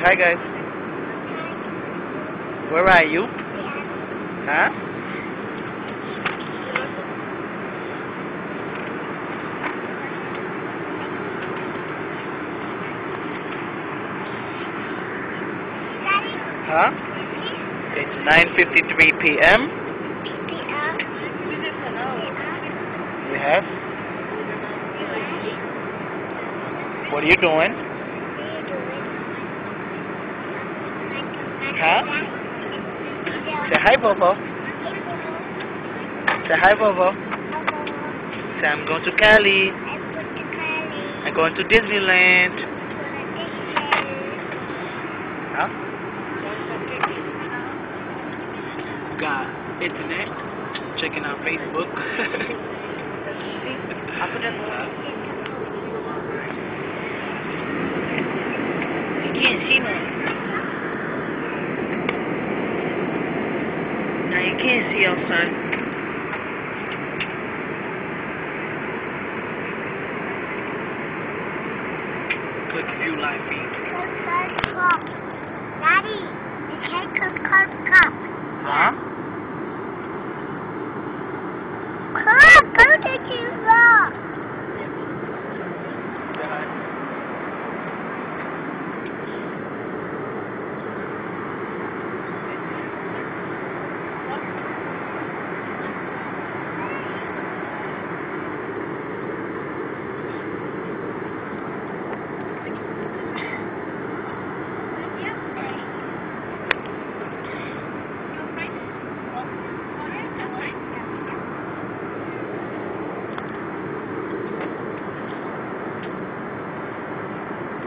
hi guys. Where are you? Huh? Huh? It's 9.53 p.m. Yes. What are you doing? Huh? Say hi, Bobo. Say hi, Bobo. Say I'm going to Cali. I'm going to Disneyland. Huh? Got internet. Checking out Facebook. I put it You can't see me. See outside. Click view live feed.